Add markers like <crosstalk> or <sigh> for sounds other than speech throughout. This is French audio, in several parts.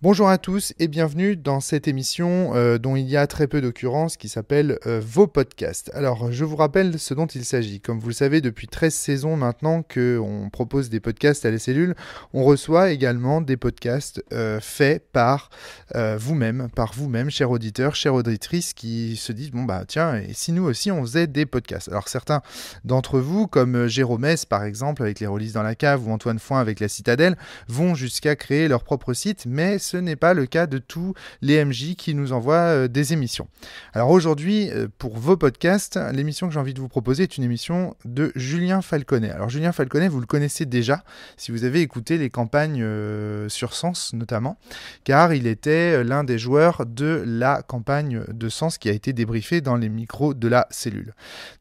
Bonjour à tous et bienvenue dans cette émission euh, dont il y a très peu d'occurrences qui s'appelle euh, Vos podcasts. Alors je vous rappelle ce dont il s'agit. Comme vous le savez depuis 13 saisons maintenant qu'on propose des podcasts à la cellule, on reçoit également des podcasts euh, faits par vous-même, par vous-même, chers auditeurs, chères auditrices qui se disent bon bah tiens et si nous aussi on faisait des podcasts? Alors certains d'entre vous comme Jérôme S par exemple avec les releases dans la cave ou Antoine Foin avec la Citadelle vont jusqu'à créer leur propre site mais ce n'est pas le cas de tous les MJ qui nous envoient euh, des émissions. Alors aujourd'hui, euh, pour vos podcasts, l'émission que j'ai envie de vous proposer est une émission de Julien Falconet. Alors Julien Falconet, vous le connaissez déjà si vous avez écouté les campagnes euh, sur Sens notamment, car il était l'un des joueurs de la campagne de Sens qui a été débriefée dans les micros de la cellule.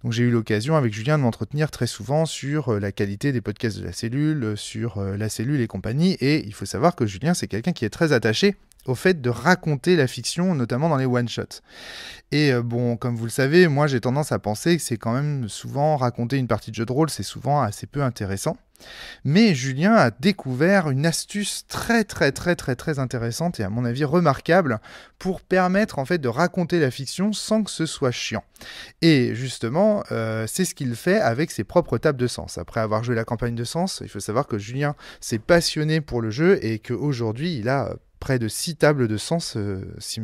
Donc j'ai eu l'occasion avec Julien de m'entretenir très souvent sur la qualité des podcasts de la cellule, sur la cellule et compagnie, et il faut savoir que Julien c'est quelqu'un qui est très attaché au fait de raconter la fiction, notamment dans les one-shots. Et euh, bon, comme vous le savez, moi j'ai tendance à penser que c'est quand même souvent raconter une partie de jeu de rôle, c'est souvent assez peu intéressant. Mais Julien a découvert une astuce très très très très très intéressante et à mon avis remarquable pour permettre en fait de raconter la fiction sans que ce soit chiant. Et justement, euh, c'est ce qu'il fait avec ses propres tables de sens. Après avoir joué la campagne de sens, il faut savoir que Julien s'est passionné pour le jeu et qu'aujourd'hui il a près de 6 tables de sens, euh, si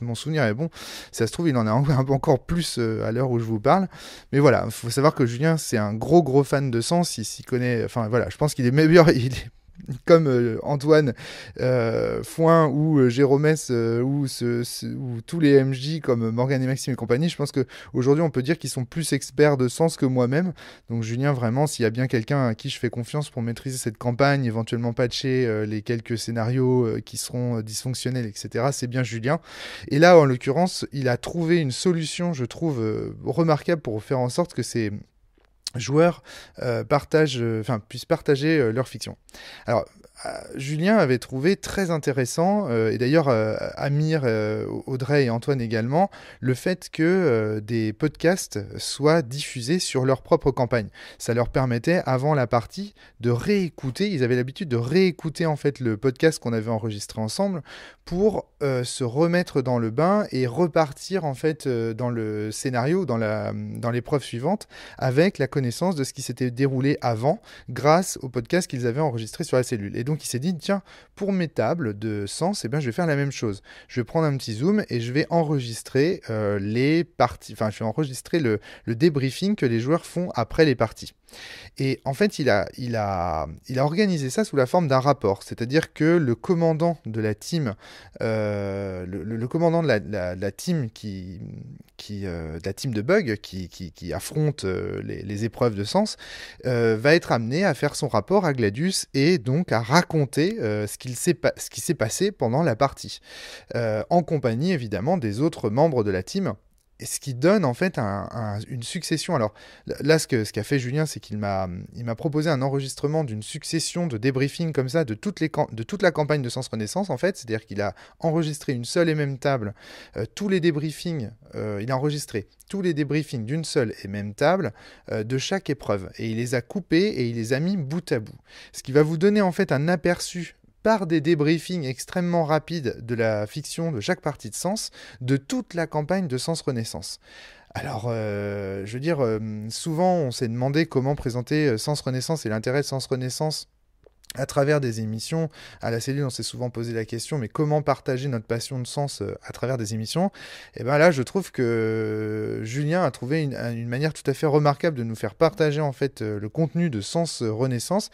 mon souvenir est bon. Ça se trouve, il en a <laughs> encore plus euh, à l'heure où je vous parle. Mais voilà, il faut savoir que Julien, c'est un gros gros fan de sens. Il s'y connaît. Enfin voilà, je pense qu'il est meilleur. <laughs> Il est comme euh, Antoine euh, Foin ou euh, Jérômès ou, ou, tous les MJ comme Morgan et Maxime et compagnie, je pense qu'aujourd'hui on peut dire qu'ils sont plus experts de sens que moi-même. Donc Julien, vraiment, s'il y a bien quelqu'un à qui je fais confiance pour maîtriser cette campagne, éventuellement patcher les quelques scénarios qui seront dysfonctionnels, etc., c'est bien Julien. Et là, en l'occurrence, il a trouvé une solution, je trouve, remarquable pour faire en sorte que ces joueurs euh, euh, puissent partager euh, leur fiction. Alors, Julien avait trouvé très intéressant, et d'ailleurs Amir, Audrey et Antoine également, le fait que des podcasts soient diffusés sur leur propre campagne. Ça leur permettait, avant la partie, de réécouter, ils avaient l'habitude de réécouter en fait le podcast qu'on avait enregistré ensemble pour se remettre dans le bain et repartir en fait dans le scénario, dans l'épreuve suivante, avec la connaissance de ce qui s'était déroulé avant, grâce au podcast qu'ils avaient enregistré sur la cellule. Et donc il s'est dit, tiens, pour mes tables de sens, eh bien, je vais faire la même chose. Je vais prendre un petit zoom et je vais enregistrer euh, les parties, enfin, je vais enregistrer le, le débriefing que les joueurs font après les parties. Et en fait, il a, il a, il a organisé ça sous la forme d'un rapport, c'est-à-dire que le commandant de la team, euh, le, commandant de la, team qui, qui euh, la team de bug qui, qui, affronte euh, les, épreuves de sens, va être amené à faire son rapport à Gladius et donc à raconter qu'il s'est ce qui s'est passé pendant la partie, en compagnie évidemment des autres membres de la team ce qui donne en fait une succession. Alors là, ce qu'a fait Julien, c'est qu'il m'a proposé un enregistrement d'une succession de débriefings comme ça de toute la campagne de Sens Renaissance en fait. C'est-à-dire qu'il a enregistré une seule et même table, euh, tous les débriefings, euh, il a enregistré tous les débriefings d'une seule et même table euh, de chaque épreuve. Et il les a coupés et il les a mis bout à bout. Ce qui va vous donner en fait un aperçu par des débriefings extrêmement rapides de la fiction de chaque partie de Sens, de toute la campagne de Sens Renaissance. Alors, euh, je veux dire, euh, souvent on s'est demandé comment présenter euh, Sens Renaissance et l'intérêt de Sens Renaissance à travers des émissions. À la cellule, on s'est souvent posé la question, mais comment partager notre passion de sens à travers des émissions? Et bien là, je trouve que Julien a trouvé une, manière tout à fait remarquable de nous faire partager en fait le contenu de Sens Renaissance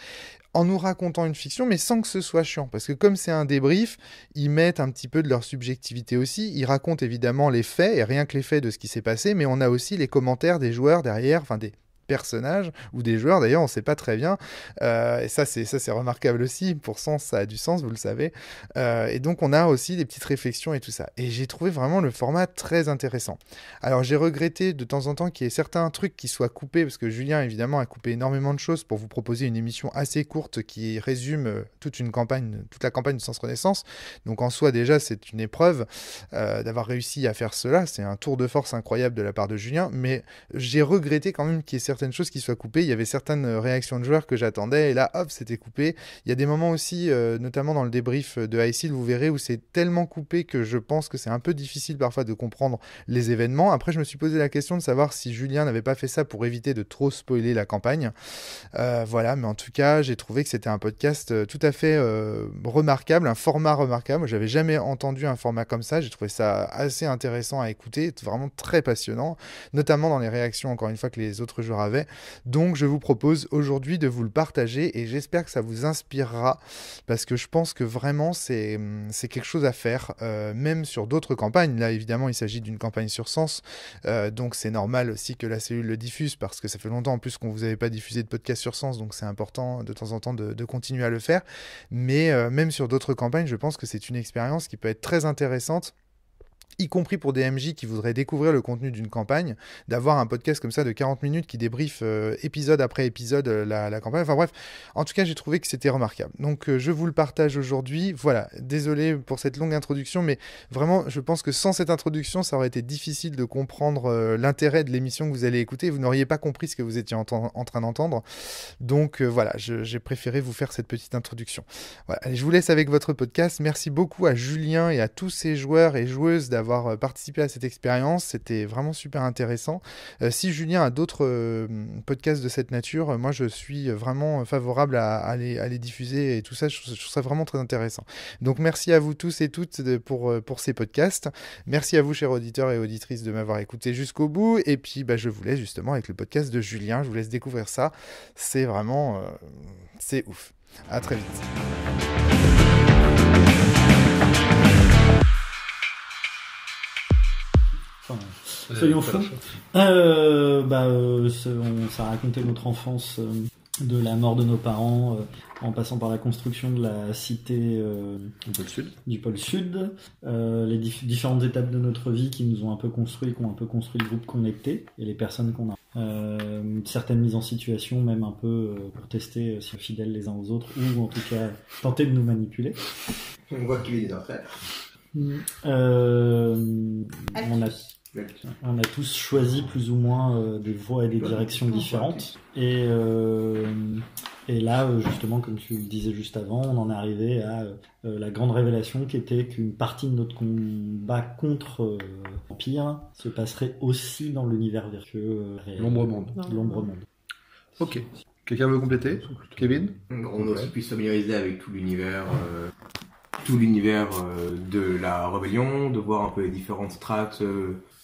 en nous racontant une fiction, mais sans que ce soit chiant. Parce que comme c'est un débrief, ils mettent un petit peu de leur subjectivité aussi. Ils racontent évidemment les faits, et rien que les faits de ce qui s'est passé, mais on a aussi les commentaires des joueurs derrière, enfin des, personnages ou des joueurs d'ailleurs, on sait pas très bien. Euh, et ça, c'est ça, c'est remarquable aussi. Pour sens, ça a du sens, vous le savez. Euh, et donc, on a aussi des petites réflexions et tout ça. Et j'ai trouvé vraiment le format très intéressant. Alors, j'ai regretté de temps en temps qu'il y ait certains trucs qui soient coupés parce que Julien, évidemment, a coupé énormément de choses pour vous proposer une émission assez courte qui résume euh, toute une campagne, toute la campagne de Sens Renaissance. Donc, en soi, déjà, c'est une épreuve d'avoir réussi à faire cela. C'est un tour de force incroyable de la part de Julien. Mais j'ai regretté quand même qu'il y ait certains certaines choses qui soient coupées. Il y avait certaines réactions de joueurs que j'attendais et là, hop, c'était coupé. Il y a des moments aussi, notamment dans le débrief de Seal, vous verrez où c'est tellement coupé que je pense que c'est un peu difficile parfois de comprendre les événements. Après, je me suis posé la question de savoir si Julien n'avait pas fait ça pour éviter de trop spoiler la campagne. voilà, mais en tout cas, j'ai trouvé que c'était un podcast tout à fait remarquable, un format remarquable. J'avais jamais entendu un format comme ça. J'ai trouvé ça assez intéressant à écouter, vraiment très passionnant, notamment dans les réactions, encore une fois, que les autres joueurs Donc, je vous propose aujourd'hui de vous le partager et j'espère que ça vous inspirera parce que je pense que vraiment, c'est quelque chose à faire, euh, même sur d'autres campagnes. Là, évidemment, il s'agit d'une campagne sur Sens, euh, donc c'est normal aussi que la cellule le diffuse parce que ça fait longtemps en plus qu'on vous avait pas diffusé de podcast sur Sens, donc c'est important de temps en temps de, continuer à le faire. Mais euh, même sur d'autres campagnes, je pense que c'est une expérience qui peut être très intéressante y compris pour des MJ qui voudraient découvrir le contenu d'une campagne, d'avoir un podcast comme ça de 40 minutes qui débriefe euh, épisode après épisode euh, la, campagne. Enfin bref, en tout cas, j'ai trouvé que c'était remarquable. Donc euh, je vous le partage aujourd'hui. Voilà, désolé pour cette longue introduction, mais vraiment, je pense que sans cette introduction, ça aurait été difficile de comprendre l'intérêt de l'émission que vous allez écouter. Vous n'auriez pas compris ce que vous étiez en, train d'entendre. Donc voilà, j'ai préféré vous faire cette petite introduction. Voilà, je vous laisse avec votre podcast. Merci beaucoup à Julien et à tous ces joueurs et joueuses d'avoir euh, participé à cette expérience. C'était vraiment super intéressant. Euh, si Julien a d'autres euh, podcasts de cette nature, moi je suis vraiment favorable à, les, diffuser et tout ça. Je, trouve ça vraiment très intéressant. Donc merci à vous tous et toutes pour, pour ces podcasts. Merci à vous, chers auditeurs et auditrices, de m'avoir écouté jusqu'au bout. Et puis bah, je vous laisse justement avec le podcast de Julien. Je vous laisse découvrir ça. C'est vraiment... c'est ouf. À très vite. Soyons fous. Euh, bah, euh, on, ça a raconté notre enfance euh, de la mort de nos parents en passant par la construction de la cité du pôle sud, du pôle sud les différentes étapes de notre vie qui nous ont un peu construit, qui ont un peu construit le groupe connecté et les personnes qu'on a. certaines mises en situation, même un peu pour tester si fidèles les uns aux autres ou en tout cas tenter de nous manipuler. On voit qu'il est après. Euh, on a on a tous choisi plus ou moins euh, des voies et des directions différentes. Et, euh, et là, euh, justement, comme tu le disais juste avant, on en est arrivé à la grande révélation qui était qu'une partie de notre combat contre l'Empire se passerait aussi dans l'univers vertueux L'ombre monde. L'ombre monde. Ok. Quelqu'un veut compléter Kevin On a aussi pu se familiariser avec tout l'univers tout l'univers de la rébellion, de voir un peu les différentes strates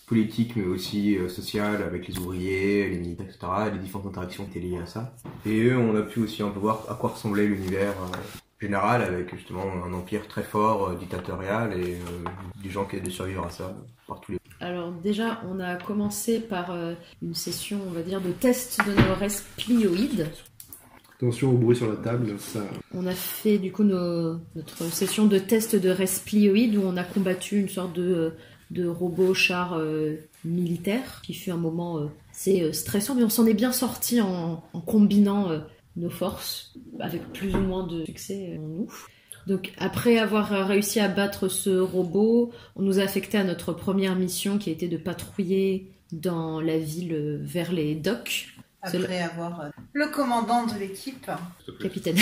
politique mais aussi euh, sociale avec les ouvriers, les militaires, etc. les différentes interactions qui étaient liées à ça. Et on a pu aussi un peu voir à quoi ressemblait l'univers euh, général avec justement un empire très fort, euh, dictatorial et des gens qui aient de survivre à ça par tous les alors déjà, on a commencé par une session, on va dire, de test de nos resplioïdes. Attention au bruit sur la table, ça... On a fait du coup notre session de test de resplioïdes où on a combattu une sorte de de robots chars euh, militaires, qui fut un moment euh, assez euh, stressant, mais on s'en est bien sorti en, combinant nos forces, avec plus ou moins de succès en nous. Donc après avoir réussi à battre ce robot, on nous a affecté à notre première mission qui a été de patrouiller dans la ville vers les docks. Après avoir le commandant de l'équipe. Capitaine.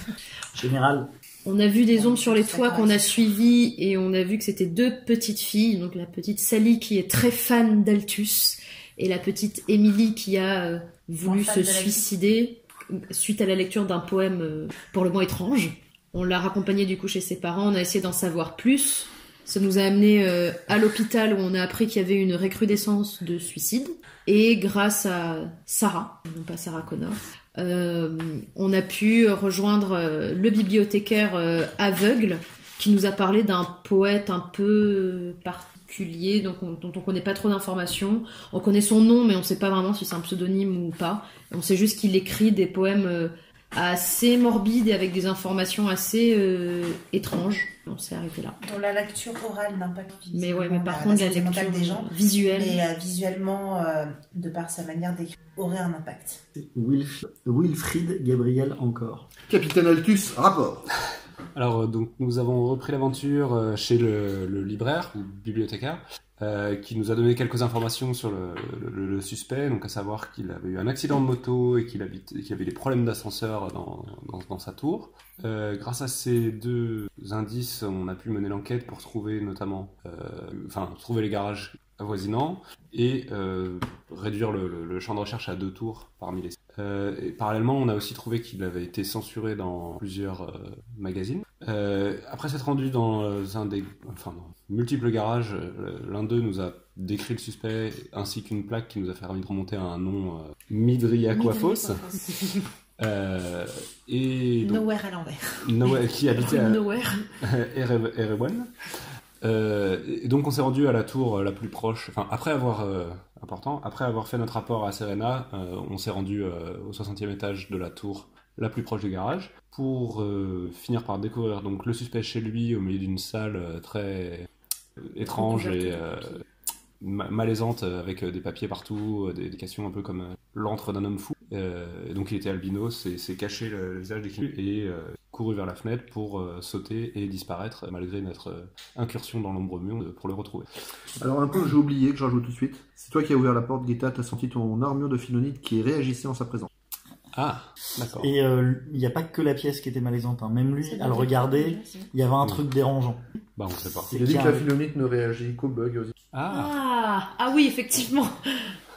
<laughs> Général. On a vu des ombres sur les toits qu'on a suivis et on a vu que c'était deux petites filles. Donc la petite Sally qui est très fan d'Altus et la petite Emily qui a euh, voulu se suicider suite à la lecture d'un poème euh, pour le moins étrange. On l'a raccompagnée du coup chez ses parents, on a essayé d'en savoir plus. Ça nous a amené euh, à l'hôpital où on a appris qu'il y avait une recrudescence de suicide. Et grâce à Sarah, non pas Sarah Connor, euh, on a pu rejoindre euh, le bibliothécaire euh, aveugle qui nous a parlé d'un poète un peu particulier donc dont on connaît pas trop d'informations. On connaît son nom mais on sait pas vraiment si c'est un pseudonyme ou pas. On sait juste qu'il écrit des poèmes assez morbides et avec des informations assez étranges. On s'est arrêté là. Dans la lecture orale n'a pas Mais ouais, mais par contre la, lecture des gens, visuelle. Mais visuellement, de par sa manière d'écrire aurait un impact. Wilfried Gabriel encore. Capitaine Altus, rapport. Alors, euh, donc, nous avons repris l'aventure euh, chez le, libraire ou bibliothécaire, euh, qui nous a donné quelques informations sur le, suspect, donc à savoir qu'il avait eu un accident de moto et qu'il avait des problèmes d'ascenseur dans, sa tour. Grâce à ces deux indices, on a pu mener l'enquête pour trouver notamment, enfin, trouver les garages avoisinants et réduire le- le champ de recherche à deux tours parmi les. Euh, et parallèlement, on a aussi trouvé qu'il avait été censuré dans plusieurs euh, magazines. Euh, après s'être rendu dans un des, enfin, dans multiples garages, l'un d'eux nous a décrit le suspect ainsi qu'une plaque qui nous a permis de remonter à un nom Midri Aquafos. Euh, et donc, Nowhere à l'envers. Qui habitait à Nowhere. Ere- Erewan. Euh, donc on s'est rendu à la tour euh, la plus proche. Enfin, après avoir euh, important, après avoir fait notre rapport à Serena, euh, on s'est rendu au 60e étage de la tour la plus proche du garage pour finir par découvrir donc le suspect chez lui au milieu d'une salle très étrange et ma- malaisante avec des papiers partout, des, des questions un peu comme l'antre d'un homme fou. Euh, donc il était albinos et s'est caché le, visage décrit et euh, couru vers la fenêtre pour euh, sauter et disparaître malgré notre euh, incursion dans l'ombre mur pour le retrouver. Alors un point que j'ai oublié, que je rajoute tout de suite. C'est toi qui as ouvert la porte, Guetta, t'as senti ton armure de philonite qui réagissait en sa présence. Ah, d'accord. Et euh, il n'y a pas que la pièce qui était malaisante. hein. Même lui, à le regarder, il y avait un Mm. truc dérangeant. Bah on sait pas. Il a dit que la philonite ne réagit qu'aux bugs. aussi. Ah, Ah, ah oui, effectivement.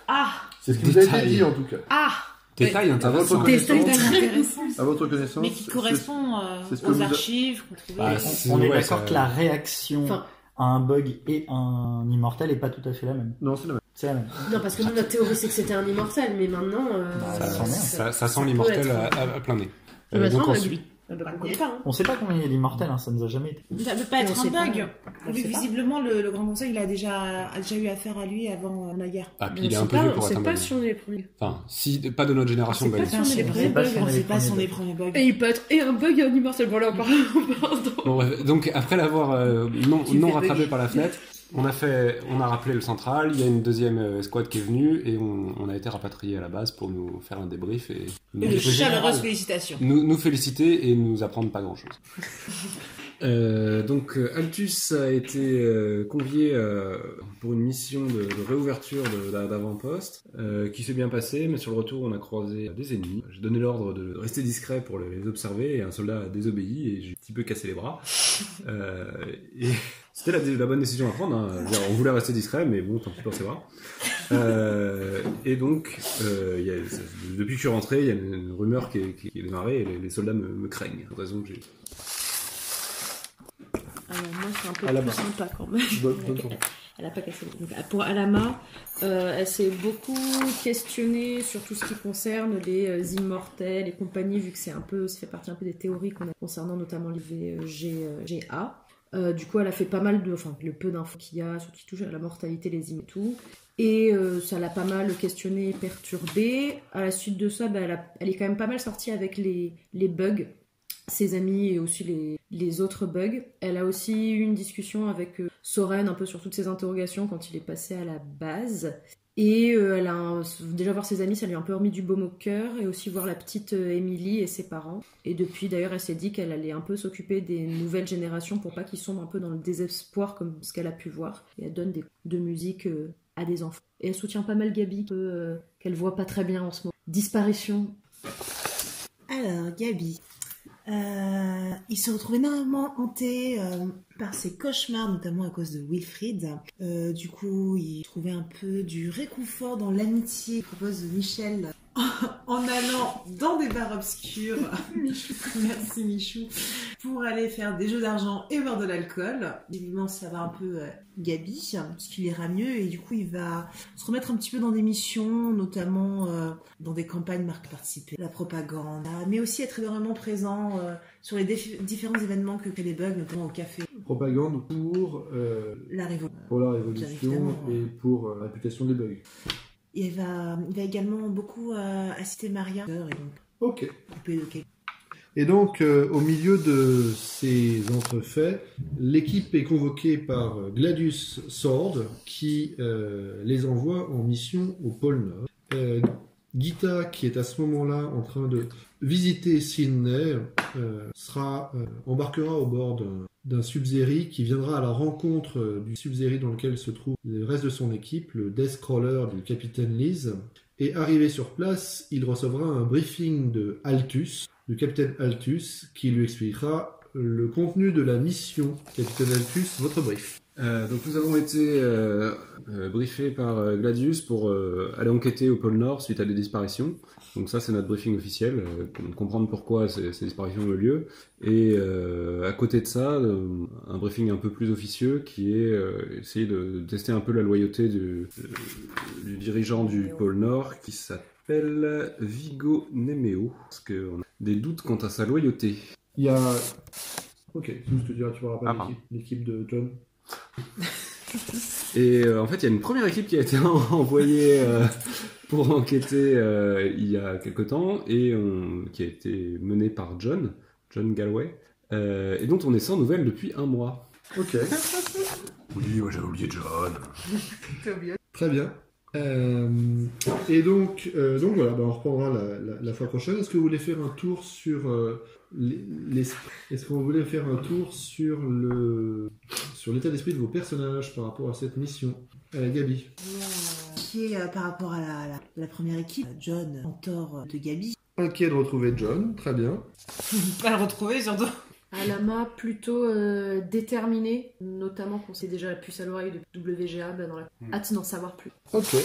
Ah, C'est ce qui vous a été dit en tout cas. ah. Détail À votre intéressant. Des connaissance, intéressant. à votre connaissance, Mais qui correspond euh, aux archives. Bah, On, c'est- on est d'accord ça- que la réaction Enfin- à un bug et un immortel est pas tout à fait la même. Non, c'est la même. C'est la même. Non, parce que nous, notre théorie, c'est que c'était un immortel, mais maintenant. euh, Bah, Ça, ça sent ça, ça l'immortel être- à, plein nez. Euh, donc ensuite, Bah, on connaît pas, hein. On sait pas combien il y a d'immortels, hein, ça nous a jamais été. Ça peut pas On être un bug. On pas. visiblement, le, le Grand Conseil il a déjà, a déjà eu affaire à lui avant euh, la guerre. ah, puis il est on un sait peu pas- vieux on pour être un pas bug. si on est les premiers. Enfin, si, pas de notre génération On bug. pas si on est les On premiers bugs. si on On est sait les pas si on premiers est les premiers bugs. Et il peut être et un bug et un immortel. Bon, bref, donc après l'avoir euh, non, non rattrapé par la <laughs> fenêtre, on a fait, on a rappelé le central. Il y a une deuxième euh, squad qui est venue et on, on a été rapatrié à la base pour nous faire un débrief et nous, général. chaleureuses félicitations. nous, nous féliciter et nous apprendre pas grand chose. <laughs> donc euh, Altus a été euh, convié euh, pour une mission de, de réouverture d'avant-poste euh, qui s'est bien passée, mais sur le retour on a croisé des ennemis. J'ai donné l'ordre de rester discret pour les observer et un soldat a désobéi et j'ai un petit peu cassé les bras. <laughs> Euh, et c'était la, la bonne décision à prendre. hein. Dire, On voulait rester discret, mais bon, tant pis pour bras. Euh, et donc, euh, il y a- depuis que je suis rentré, il y a une, une rumeur qui est, qui est démarrée et les, les soldats me, me craignent. Pour raison que j'ai. Alors moi, c'est un peu Alama. plus sympa quand même. Bonne- bonne Ok. Elle a pas cassé. Donc, pour Alama, euh, elle s'est beaucoup questionnée sur tout ce qui concerne les euh, immortels et compagnie, vu que c'est un peu, ça fait partie un peu des théories qu'on a concernant notamment l'IVGA. Euh, du coup, elle a fait pas mal de, enfin, le peu d'infos qu'il y a sur qui touche à la mortalité, les immortels et tout. Et euh, ça l'a pas mal questionné et perturbé. À la suite de ça, bah, elle, est quand même pas mal sortie avec les bugs ses amis et aussi les, les autres bugs. Elle a aussi eu une discussion avec euh, Soren un peu sur toutes ses interrogations quand il est passé à la base. Et euh, elle a déjà voir ses amis, ça lui a un peu remis du baume au cœur, et aussi voir la petite euh, Emily et ses parents. Et depuis, d'ailleurs, elle s'est dit qu'elle allait un peu s'occuper des nouvelles générations pour pas qu'ils sombrent un peu dans le désespoir comme ce qu'elle a pu voir. Et elle donne des de musique à des enfants. Et elle soutient pas mal Gabi, euh, qu'elle voit pas très bien en ce moment. Disparition. Alors, Gabi. Euh, il se retrouve énormément hanté euh, par ses cauchemars, notamment à cause de Wilfried. Euh, du coup, il trouvait un peu du réconfort dans l'amitié que propose Michel <laughs> en allant dans des bars obscurs. <laughs> Michou, merci Michou. Pour aller faire des jeux d'argent et boire de l'alcool. Évidemment, ça va un peu euh, Gabi, parce qu'il ira mieux et du coup, il va se remettre un petit peu dans des missions, notamment euh, dans des campagnes marques participer à la propagande, mais aussi être énormément présent euh, sur les différents événements que fait les bugs, notamment au café, Propagande pour, euh, la révolution. pour la Bien révolution évidemment. et pour la réputation des bugs. Il va, il va également beaucoup assister Maria, et donc Ok. couper de quelque Et donc, euh, au milieu de ces entrefaits, l'équipe est convoquée par Gladius Sword, qui euh, les envoie en mission au pôle Nord. Euh, Gita, qui est à ce moment-là en train de visiter Sydney, sera embarquera au bord d'un- Sub-Zeri qui viendra à la rencontre du Sub-Zeri dans lequel se trouve le reste de son équipe, le Death Crawler du capitaine Liz. Et arrivé sur place, il recevra un briefing de Altus, du capitaine Altus, qui lui expliquera le contenu de la mission. Capitaine Altus, votre brief. Euh, donc nous avons été euh, euh, briefés par euh, Gladius pour euh, aller enquêter au pôle Nord suite à des disparitions. Donc ça c'est notre briefing officiel, euh, comprendre pourquoi ces, ces disparitions ont eu lieu. Et euh, à côté de ça, euh, un briefing un peu plus officieux qui est euh, essayer de tester un peu la loyauté du, du dirigeant du pôle Nord qui s'appelle Vigo Nemeo. Parce qu'on a des doutes quant à sa loyauté. Il y a... Ok, je te diras, tu verras pas Ah, l'équipe de John. <laughs> Et euh, en fait, il y a une première équipe qui a été <laughs> envoyée euh, pour enquêter euh, il y a quelque temps et on- qui a été menée par John, John Galway, euh, et dont on est sans nouvelles depuis un mois. Ok. Oui, moi j'avais oublié John. Très bien. Euh, et donc, euh, donc voilà, bah, on reprendra la, la- la fois prochaine. Est-ce que vous voulez faire un tour sur euh, Est-ce que vous voulez faire un tour sur le sur l'état d'esprit de vos personnages par rapport à cette mission? Euh, Gabi. Qui est euh, par rapport à la, la- la première équipe, John, mentor euh, de Gabi. Inquiet de retrouver John, très bien. <laughs> Pas le retrouver surtout. Alama plutôt euh, déterminée, notamment qu'on sait déjà la puce à l'oreille de WGA, bah, dans la hâte d'en savoir plus. Ok.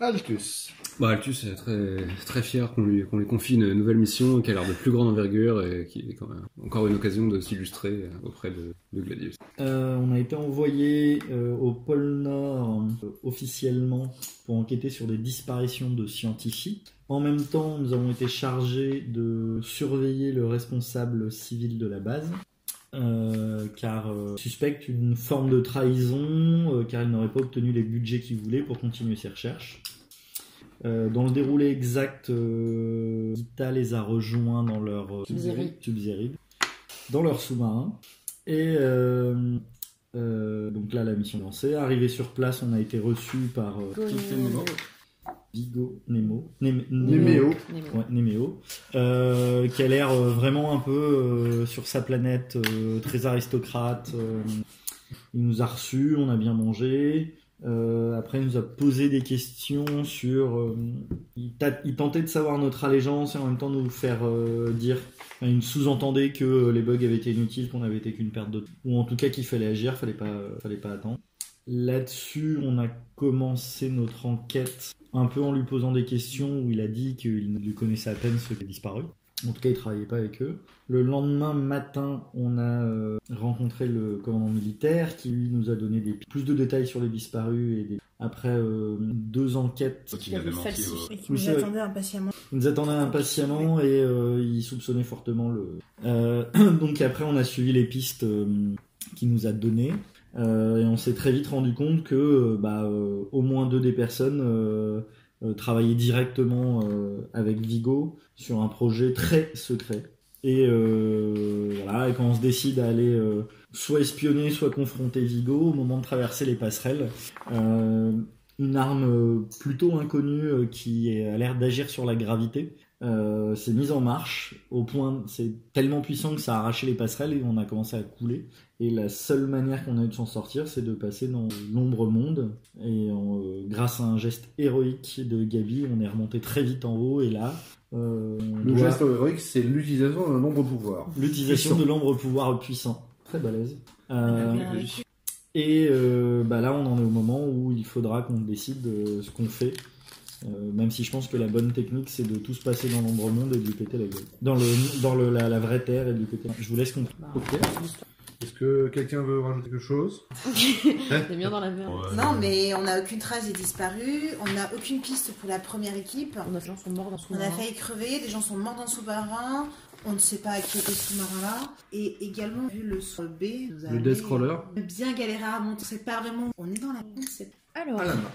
Altus. Bah, Altus est très, fier qu'on lui, lui confie une nouvelle mission qui a l'air de plus grande envergure et qui est quand même encore une occasion de s'illustrer auprès de, Gladius. Euh, on a été envoyé euh, au pôle Nord euh, officiellement pour enquêter sur des disparitions de scientifiques. En même temps, nous avons été chargés de surveiller le responsable civil de la base, car euh, suspecte une forme de trahison, car il n'aurait pas obtenu les budgets qu'il voulait pour continuer ses recherches. Euh, dans le déroulé exact, euh, Gita les a rejoints dans leur euh, dans leur sous-marin. Et euh, euh, donc là, la mission est lancée. Arrivé sur place, on a été reçu par euh, Vigo Nemo. Nem- Néméo. Ouais, Néméo, euh, qui a l'air euh, vraiment un peu euh, sur sa planète, euh, très aristocrate. euh, il nous a reçus, on a bien mangé. Euh, après, il nous a posé des questions sur. euh, il, ta- il tentait de savoir notre allégeance et en même temps nous faire euh, dire. enfin, il sous-entendait que euh, les bugs avaient été inutiles, qu'on avait été qu'une perte de. Ou en tout cas qu'il fallait agir, fallait pas, fallait pas attendre. Là-dessus, on a commencé notre enquête un peu en lui posant des questions où il a dit qu'il ne connaissait à peine ceux qui avaient disparu. En tout cas, il travaillait pas avec eux. Le lendemain matin, on a euh, rencontré le commandant militaire qui lui nous a donné des, plus de détails sur les disparus et des- après euh, deux enquêtes. Qui Oui, nous attendait impatiemment. Il nous attendait impatiemment et euh, il soupçonnait fortement le. Euh, <clears throat> donc après, on a suivi les pistes euh, qu'il nous a données euh, et on s'est très vite rendu compte que bah, euh, au moins deux des personnes euh, travaillaient directement euh, avec Vigo sur un projet très secret. Et euh, voilà, et quand on se décide à aller euh, soit espionner, soit confronter Vigo au moment de traverser les passerelles, euh, une arme euh, plutôt inconnue qui a l'air d'agir sur la gravité euh, s'est mise en marche au point c'est tellement puissant que ça a arraché les passerelles et on a commencé à couler et la seule manière qu'on a eu de s'en sortir c'est de passer dans l'ombre monde et en, euh, grâce à un geste héroïque de Gabi on est remonté très vite en haut et là euh, Le doit- geste héroïque, c'est l'utilisation d'un nombre de pouvoir. L'utilisation de l'ombre pouvoir puissant. Très balèze. Euh, et euh, bah là, on en est au moment où il faudra qu'on décide de ce qu'on fait. Euh, même si je pense que la bonne technique, c'est de tous passer dans l'ombre monde et de lui péter la gueule. Dans, le, dans le, la, la vraie terre et de lui péter. Je vous laisse comprendre. Ok. Est-ce que quelqu'un veut rajouter quelque chose <laughs> C'est bien dans la merde. Non, mais on n'a aucune trace des disparus, on n'a aucune piste pour la première équipe. On a des gens sont morts dans On a failli crever, des gens sont morts dans le sous-marin, on ne sait pas à qui était ce sous-marin-là. Et également, vu le sol B, nous Le Deathcrawler. bien galéré à monter. C'est pas vraiment. On est dans la c'est Alors, À la main.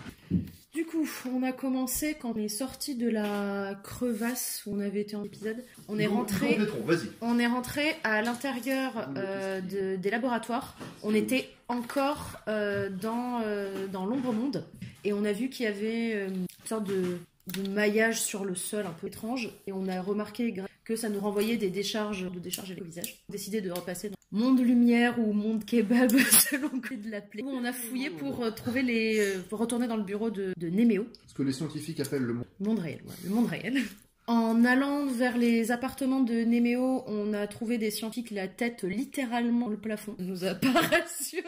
Du coup, on a commencé quand on est sorti de la crevasse où on avait été en épisode. On est rentré. Vas-y. On est rentré à l'intérieur euh, de- des laboratoires. On était encore euh, dans, euh, dans l'ombre monde et on a vu qu'il y avait une sorte de de maillage sur le sol un peu étrange et on a remarqué que ça nous renvoyait des décharges de décharger au visage. On a décidé de repasser dans monde lumière ou monde kebab <laughs> selon que de l'appeler. On a fouillé pour euh, trouver les euh, pour retourner dans le bureau de, de Néméo. Ce que les scientifiques appellent le monde. Monde réel, ouais, le monde réel. En allant vers les appartements de Néméo, on a trouvé des scientifiques la tête littéralement le plafond. Ça nous a <laughs> pas rassuré.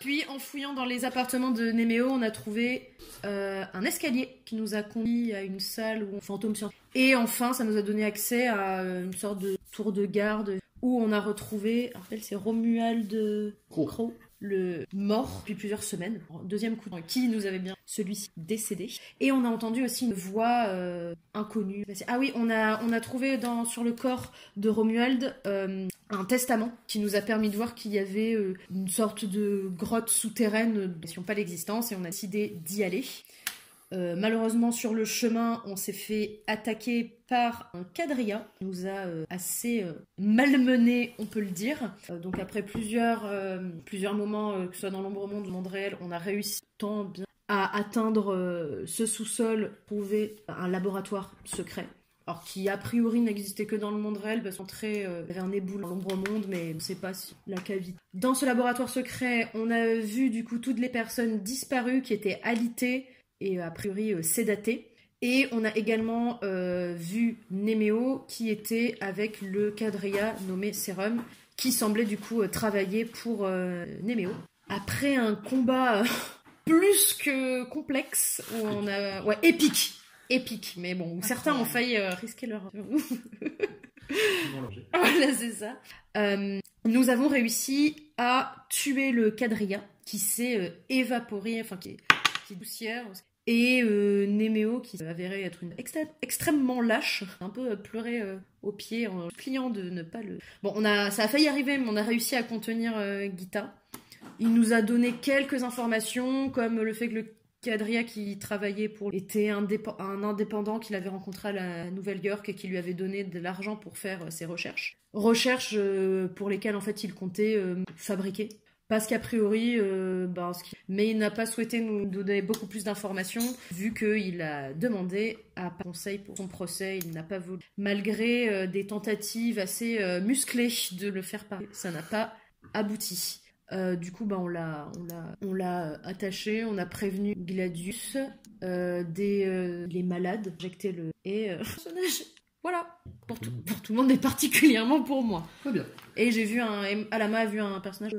Puis en fouillant dans les appartements de Néméo, on a trouvé euh, un escalier qui nous a conduit à une salle où on fantôme scientifique. Et enfin, ça nous a donné accès à une sorte de tour de garde où on a retrouvé, en fait, c'est Romuald Crow le mort depuis plusieurs semaines. Deuxième coup, qui nous avait bien celui-ci décédé. Et on a entendu aussi une voix euh, inconnue. Ah oui, on a, on a trouvé dans, sur le corps de Romuald euh, un testament qui nous a permis de voir qu'il y avait euh, une sorte de grotte souterraine qui pas l'existence et on a décidé d'y aller. Euh, malheureusement, sur le chemin, on s'est fait attaquer par un quadrilla. Il nous a euh, assez euh, malmené, on peut le dire. donc après plusieurs, plusieurs moments, que ce soit dans l'ombre monde ou monde réel, on a réussi tant bien à atteindre ce sous-sol, trouver un laboratoire secret. Alors qui a priori n'existait que dans le monde réel, parce il y avait un éboule dans l'ombre monde, mais on ne sait pas si la cavité. Dans ce laboratoire secret, on a vu du coup toutes les personnes disparues qui étaient alitées et a priori euh, sédaté. Et on a également euh, vu Néméo qui était avec le quadrilla nommé Serum, qui semblait du coup euh, travailler pour Néméo. Après un combat <laughs> plus que complexe, où on a... Ouais, épique Épique, mais bon, certains ont failli risquer leur... <laughs> voilà, c'est ça. nous avons réussi à tuer le quadrilla qui s'est évaporé, enfin qui est poussière. Et euh, Néméo qui s'avérait être une extrêmement lâche, un peu pleuré euh, au pied en pliant de ne pas le. Bon, on a, ça a failli arriver, mais on a réussi à contenir euh, Gita. Il nous a donné quelques informations, comme le fait que le Cadria qui travaillait pour était un, indépendant qu'il avait rencontré à la Nouvelle-York et qui lui avait donné de l'argent pour faire ses recherches. Recherches pour lesquelles en fait il comptait fabriquer parce qu'a priori, euh, ben, mais il n'a pas souhaité nous donner beaucoup plus d'informations, vu qu'il a demandé à conseil pour son procès, il n'a pas voulu. Malgré euh, des tentatives assez euh, musclées de le faire parler, ça n'a pas abouti. Du coup, ben, on l'a, on l'a, on l'a attaché, on a prévenu Gladius des les malades, injecté le <laughs> et personnage. Voilà, pour tout, pour tout le monde et particulièrement pour moi. Très bien. Et j'ai vu un, Alama a vu un personnage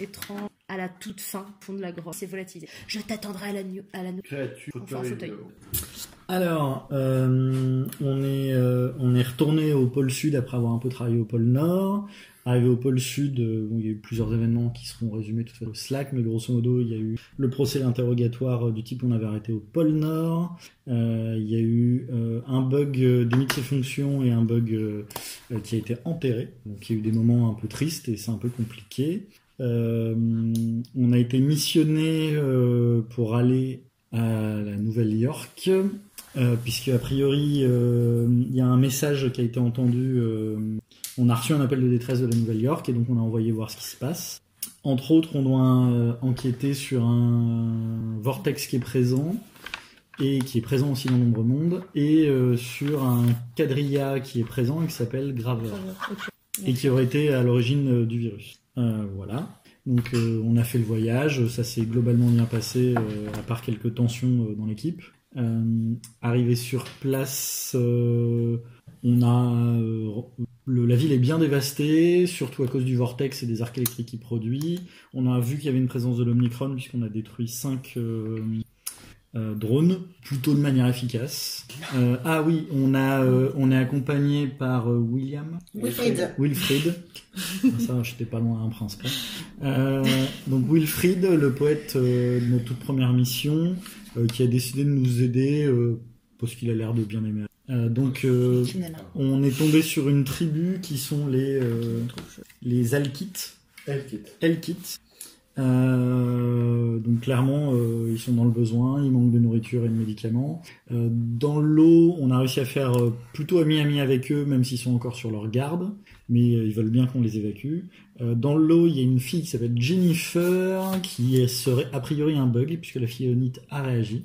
étrange à la toute fin, fond de la grotte. C'est volatilisé. Je t'attendrai à la nuit. À la enfin, fauteuil. Alors, euh, on est euh, on est retourné au pôle sud après avoir un peu travaillé au pôle nord. Arrivé au pôle sud, euh, il y a eu plusieurs événements qui seront résumés tout à fait au Slack, mais grosso modo, il y a eu le procès d'interrogatoire du type qu'on avait arrêté au pôle nord. il y a eu un bug des ses fonctions et un bug qui a été enterré. Donc il y a eu des moments un peu tristes et c'est un peu compliqué. Euh, on a été missionné euh, pour aller à la Nouvelle-York, euh, puisque a priori il y a un message qui a été entendu. On a reçu un appel de détresse de la Nouvelle-York et donc on a envoyé voir ce qui se passe. Entre autres, on doit enquêter sur un vortex qui est présent et qui est présent aussi dans l'ombre monde et sur un quadrilla qui est présent et qui s'appelle Graver et qui aurait été à l'origine du virus. Euh, voilà. Donc euh, on a fait le voyage, ça s'est globalement bien passé, euh, à part quelques tensions dans l'équipe. arrivé sur place, on a la ville est bien dévastée, surtout à cause du vortex et des arcs électriques qu'il produit. On a vu qu'il y avait une présence de l'Omicron puisqu'on a détruit 5 euh, drone, plutôt de manière efficace. Euh, ah oui, on a, euh, on est accompagné par William. Wilfried. Wilfried. Ça, j'étais pas loin un prince. donc Wilfried, le poète de notre toute première mission, qui a décidé de nous aider parce qu'il a l'air de bien aimer. Donc on est tombé sur une tribu qui sont les les Alkites. Euh, donc clairement, euh, ils sont dans le besoin, ils manquent de nourriture et de médicaments. Euh, dans l'eau, on a réussi à faire plutôt ami-ami avec eux, même s'ils sont encore sur leur garde, mais ils veulent bien qu'on les évacue. dans l'eau, il y a une fille qui s'appelle Jennifer, qui serait a priori un bug, puisque la fille Onite a réagi.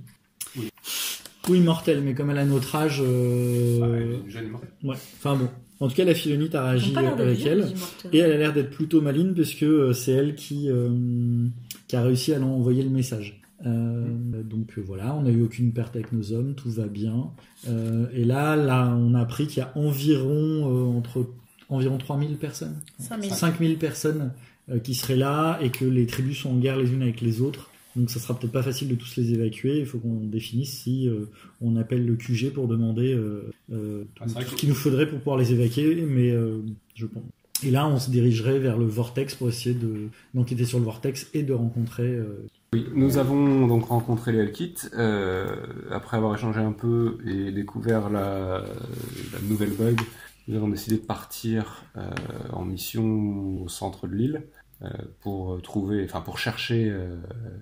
Oui, mortelle, mais comme elle a notre âge. Euh... Bah, elle est jeune immortelle. Ouais, enfin bon. En tout cas, la Philonite a réagi avec elle. Et elle a l'air d'être plutôt maline parce que euh, c'est elle qui, euh, qui a réussi à leur envoyer le message. Euh, donc euh, voilà, on n'a eu aucune perte avec nos hommes, tout va bien. Euh, et là, là, on a appris qu'il y a environ euh, entre environ 3000 personnes, 5000. 5000 personnes euh, qui seraient là et que les tribus sont en guerre les unes avec les autres. Donc ça sera peut-être pas facile de tous les évacuer. Il faut qu'on définisse si euh, on appelle le QG pour demander euh, euh, tout, Ah, tout ce qu'il nous faudrait pour pouvoir les évacuer. Mais euh, je pense. Et là, on se dirigerait vers le vortex pour essayer de d'enquêter sur le vortex et de rencontrer. euh, Oui, nous avons donc rencontré les Elkites, euh, après avoir échangé un peu et découvert la, la nouvelle bug. Nous avons décidé de partir euh, en mission au centre de l'île euh, pour trouver, enfin pour chercher euh,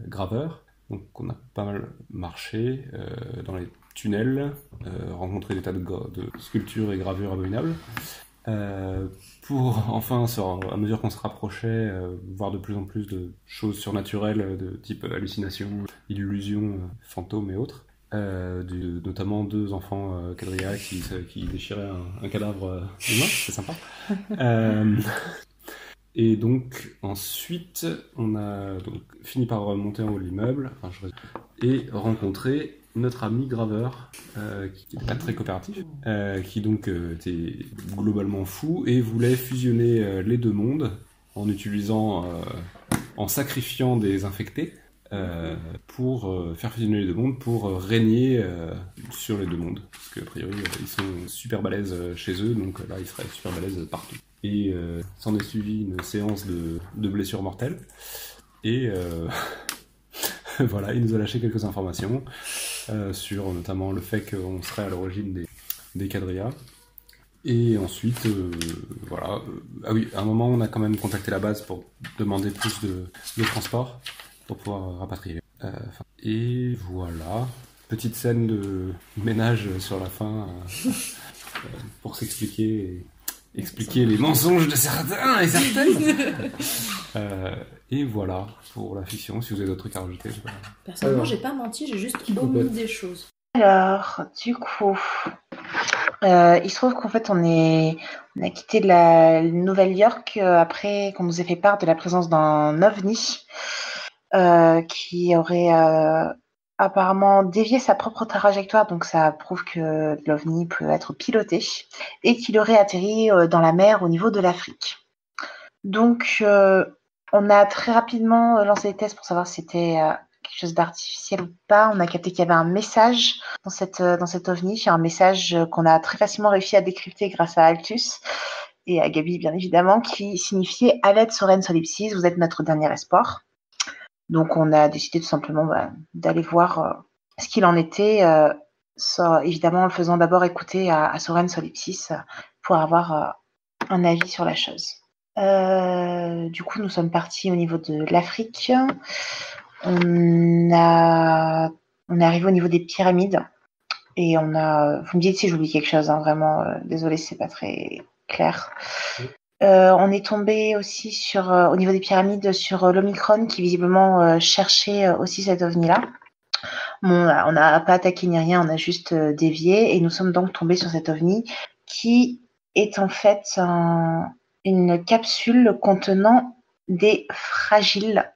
Graveur. Donc on a pas mal marché euh, dans les tunnels, euh, rencontré des tas de, sculptures et gravures abominables. Euh, pour <laughs> enfin, à mesure qu'on se rapprochait, euh, voir de plus en plus de choses surnaturelles euh, de type hallucination, illusion, euh, fantômes et autres. Euh, du- notamment deux enfants euh, quadrillas qui, déchiraient un, un cadavre euh, humain, c'est sympa. <laughs> Et donc ensuite, on a donc fini par remonter en haut de l'immeuble, et rencontrer notre ami graveur, euh, qui n'est pas très coopératif, euh, qui donc euh, était globalement fou et voulait fusionner les deux mondes en utilisant, en sacrifiant des infectés pour faire fusionner les deux mondes, pour régner sur les deux mondes. Parce qu'a priori, ils sont super balèzes chez eux, donc là, ils seraient super balèzes partout. Et euh, s'en est suivi une séance de, de blessures mortelles. Et euh, <laughs> voilà, il nous a lâché quelques informations euh, sur notamment le fait qu'on serait à l'origine des, des quadrillas. Et ensuite, voilà. ah oui, à un moment, on a quand même contacté la base pour demander plus de, de transport pour pouvoir rapatrier. Et voilà. Petite scène de ménage sur la fin <laughs> pour s'expliquer expliquer les mensonges de certains et certaines. <laughs> Euh, et voilà pour la fiction. Si vous avez d'autres trucs à rajouter, je sais pas. Personnellement, j'ai pas menti, j'ai juste omis des choses. Alors, du coup, euh, il se trouve qu'en fait, on est, on a quitté la Nouvelle-York euh, après qu'on nous ait fait part de la présence d'un ovni euh, qui aurait euh, apparemment dévié sa propre trajectoire, donc ça prouve que l'ovni peut être piloté et qu'il aurait atterri euh, dans la mer au niveau de l'Afrique. Donc, euh, on a très rapidement euh, lancé des tests pour savoir si c'était quelque chose d'artificiel ou pas. On a capté qu'il y avait un message dans cette, dans cet ovni, un message qu'on a très facilement réussi à décrypter grâce à Altus et à Gabi, bien évidemment, qui signifiait à l'aide Soren Solipsis, vous êtes notre dernier espoir. Donc, on a décidé tout simplement bah, d'aller voir euh, ce qu'il en était, euh, évidemment en le faisant d'abord écouter à, Soren Solipsis pour avoir euh, un avis sur la chose. Du coup, nous sommes partis au niveau de l'Afrique. On est arrivé au niveau des pyramides et on a. Vous me dites si j'oublie quelque chose, hein, vraiment. désolé, c'est pas très clair. Euh, on est tombé aussi sur, euh, au niveau des pyramides sur euh, l'Omicron qui visiblement cherchait aussi cet ovni-là. Bon, on n'a pas attaqué ni rien, on a juste dévié et nous sommes donc tombés sur cet ovni qui est en fait un- une capsule contenant des fragiles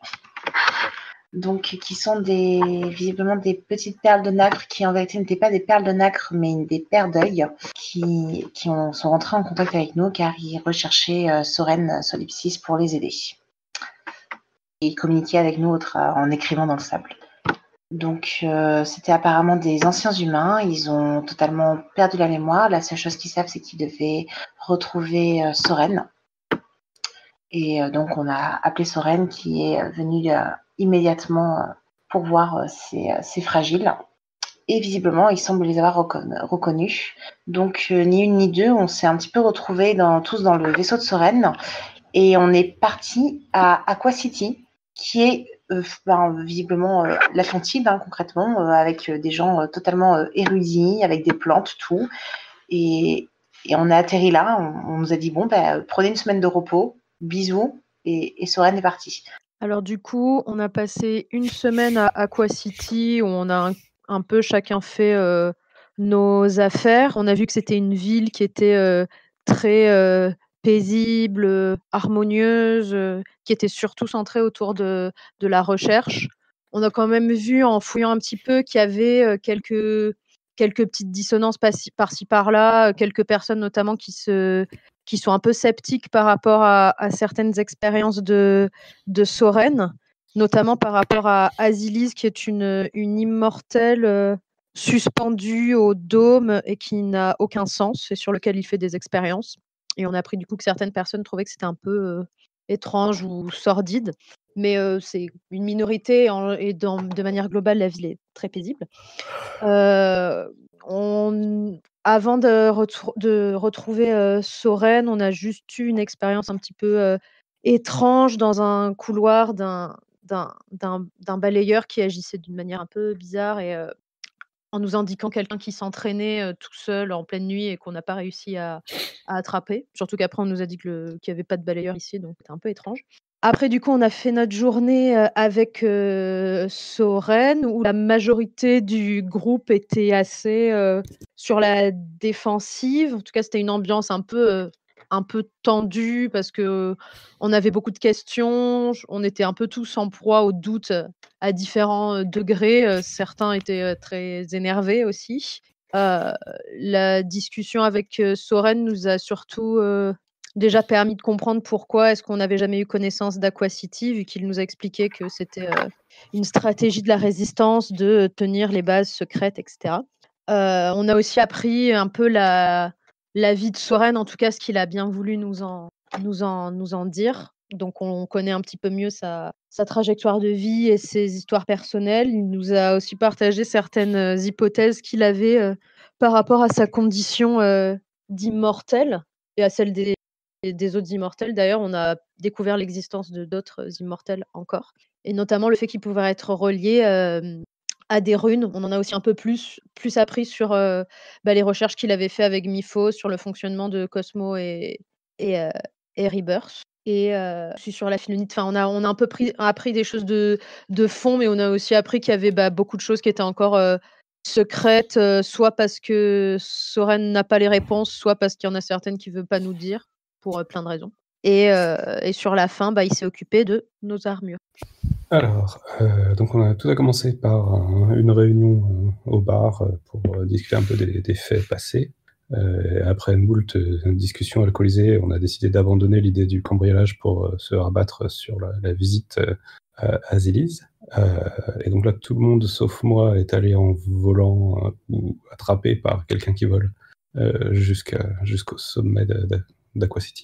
donc qui sont des visiblement des petites perles de nacre qui en vérité n'étaient pas des perles de nacre mais des paires d'œil qui, qui ont, sont rentrés en contact avec nous car ils recherchaient euh, Soren Solipsis pour les aider. Ils communiquaient avec nous au tra- en écrivant dans le sable. Donc euh, c'était apparemment des anciens humains, ils ont totalement perdu la mémoire. La seule chose qu'ils savent c'est qu'ils devaient retrouver euh, Soren. Et euh, donc on a appelé Soren qui est euh, venu euh, immédiatement pour voir ces, ces fragiles. Et visiblement, il semble les avoir recon- reconnus. Donc, ni une ni deux, on s'est un petit peu retrouvés dans, tous dans le vaisseau de Soren. Et on est parti à Aqua City, qui est ben, visiblement euh, l'Atlantide, hein, concrètement, avec des gens totalement érudits, avec des plantes, tout. Et, et on a atterri là, on, on nous a dit, bon, ben, prenez une semaine de repos, bisous, et, et Soren est parti. Alors du coup, on a passé une semaine à Aqua City où on a, un peu chacun fait nos affaires. On a vu que c'était une ville qui était très paisible, harmonieuse, qui était surtout centrée autour de, de la recherche. On a quand même vu en fouillant un petit peu qu'il y avait quelques quelques petites dissonances par-ci par-là, quelques personnes notamment qui, se, qui sont un peu sceptiques par rapport à, certaines expériences de, de Soren, notamment par rapport à Asilis, qui est une, immortelle euh, suspendue au dôme et qui n'a aucun sens et sur lequel il fait des expériences. Et on a appris du coup que certaines personnes trouvaient que c'était un peu euh, étrange ou sordide mais c'est une minorité et de manière globale, la ville est très paisible. on, avant de, retrouver Soren, on a juste eu une expérience un petit peu étrange dans un couloir d'un balayeur qui agissait d'une manière un peu bizarre et en nous indiquant quelqu'un qui s'entraînait tout seul en pleine nuit et qu'on n'a pas réussi à, attraper. Surtout qu'après, on nous a dit qu'il n'y avait pas de balayeur ici, donc c'était un peu étrange. Après, du coup, on a fait notre journée avec Soren, où la majorité du groupe était assez sur la défensive. En tout cas, c'était une ambiance un peu, tendue parce que on avait beaucoup de questions. On était un peu tous en proie au doute à différents degrés. Certains étaient très énervés aussi. la discussion avec Soren nous a surtout déjà permis de comprendre pourquoi est-ce qu'on n'avait jamais eu connaissance d'Aquacity, vu qu'il nous a expliqué que c'était euh, une stratégie de la résistance de tenir les bases secrètes, etc. Euh, on a aussi appris un peu la, vie de Soren, en tout cas ce qu'il a bien voulu nous en, nous en, nous en dire. Donc on connaît un petit peu mieux sa, sa trajectoire de vie et ses histoires personnelles. Il nous a aussi partagé certaines euh, hypothèses qu'il avait par rapport à sa condition d'immortel et à celle des, des autres immortels. D'ailleurs, on a découvert l'existence de d'autres immortels encore, et notamment le fait qu'ils pouvaient être reliés à des runes. On en a aussi un peu plus, plus appris sur bah, les recherches qu'il avait fait avec Mifo sur le fonctionnement de Cosmo et, et, et Rebirth. Et sur la philonite, enfin, on a, on a un peu pris, appris des choses de, de fond, mais on a aussi appris qu'il y avait bah, beaucoup de choses qui étaient encore secrètes, soit parce que Soren n'a pas les réponses, soit parce qu'il y en a certaines qui ne veut pas nous dire pour plein de raisons. Et, sur la fin, bah, il s'est occupé de nos armures. Alors, donc on a tout a commencé par une réunion au bar pour discuter un peu des, faits passés. après moult discussions alcoolisées, on a décidé d'abandonner l'idée du cambriolage pour se rabattre sur la, visite à Zélise. et donc là, tout le monde, sauf moi, est allé en volant ou attrapé par quelqu'un qui vole jusqu'au sommet de, d'Aquacity.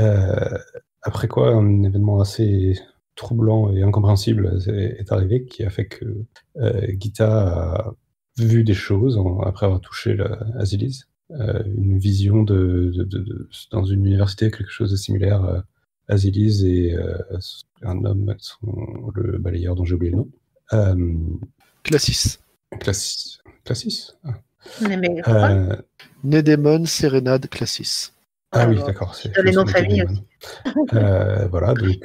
Euh, après quoi, un événement assez troublant et incompréhensible est, arrivé qui a fait que euh, Gita a vu des choses après avoir touché la Azilis. Euh, une vision de, dans une université, quelque chose de similaire à Azilis et un homme, le balayeur dont j'ai oublié le nom. Classis. Classis. Classis ah. Nédémon Sérénade Classis. Ah oui, d'accord. C'est les noms de famille aussi. Euh, voilà, donc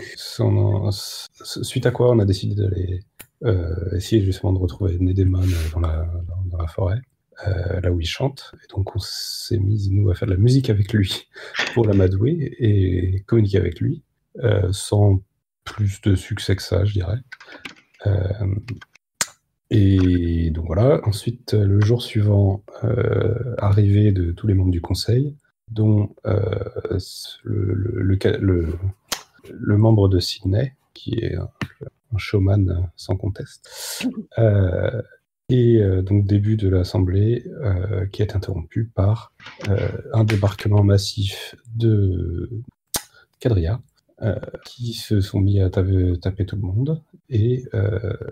suite à quoi on a décidé d'aller euh, essayer justement de retrouver Nedemon dans la, dans, la forêt, euh, là où il chante. Et donc on s'est mis, nous, à faire de la musique avec lui <laughs> pour l'amadouer et communiquer avec lui, sans plus de succès que ça, je dirais. et donc voilà, ensuite, le jour suivant, arrivée de tous les membres du conseil, dont euh, le, membre de Sydney, qui est un, showman sans conteste. Euh, et euh, donc début de l'Assemblée qui est interrompu par un débarquement massif de Cadria, qui se sont mis à taper, taper tout le monde. Et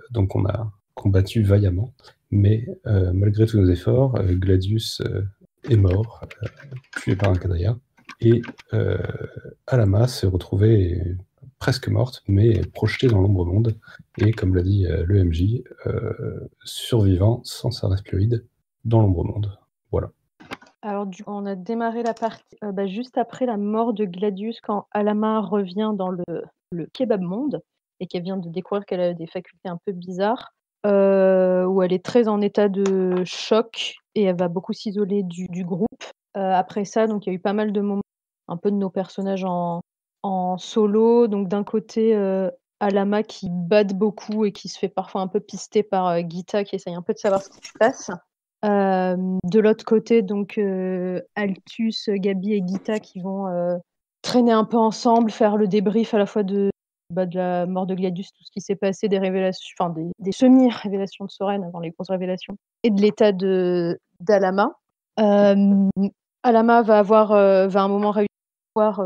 donc on a combattu vaillamment, mais malgré tous nos efforts, Gladius est mort, euh, tué par un quadrilla. Et euh, Alama s'est retrouvée presque morte, mais projetée dans l'ombre monde. Et comme l'a dit euh, le MJ, survivant sans sa fluide dans l'ombre monde. Voilà. Alors, du on a démarré la partie bah, juste après la mort de Gladius, quand Alama revient dans le, le kebab monde et qu'elle vient de découvrir qu'elle a des facultés un peu bizarres. où elle est très en état de choc et elle va beaucoup s'isoler du, groupe. après ça, donc il y a eu pas mal de moments, un peu de nos personnages en, solo. Donc d'un côté, Alama qui bade beaucoup et qui se fait parfois un peu pister par euh, Gita qui essaye un peu de savoir ce qui se passe. Euh, de l'autre côté, donc euh, Altus, Gabi et Gita qui vont traîner un peu ensemble, faire le débrief à la fois de, bah, de la mort de Gladius, tout ce qui s'est passé, des révélations, enfin des, semi-révélations de Soren avant les grosses révélations, et de l'état de d'Alama. Alama va avoir, va un moment réussir à voir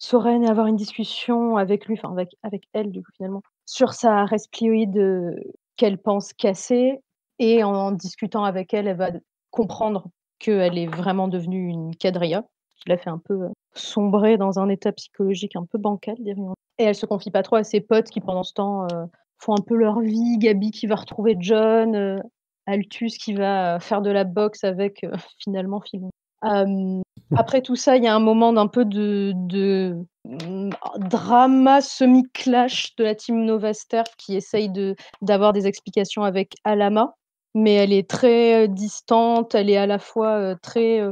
Soren et avoir une discussion avec lui, enfin avec, avec elle du coup finalement, sur sa resplioïde euh, qu'elle pense casser. Et en, discutant avec elle, elle va comprendre qu'elle est vraiment devenue une quadrilla, qui l'a fait un peu euh, sombrer dans un état psychologique un peu bancal, dirions Et elle se confie pas trop à ses potes qui pendant ce temps euh, font un peu leur vie. Gabi qui va retrouver John, Altus qui va faire de la boxe avec <laughs> finalement Philon. Après tout ça, il y a un moment d'un peu de, mmh, drama semi-clash de la team Novaster qui essaye d'avoir des explications avec Alama, mais elle est très distante, elle est à la fois très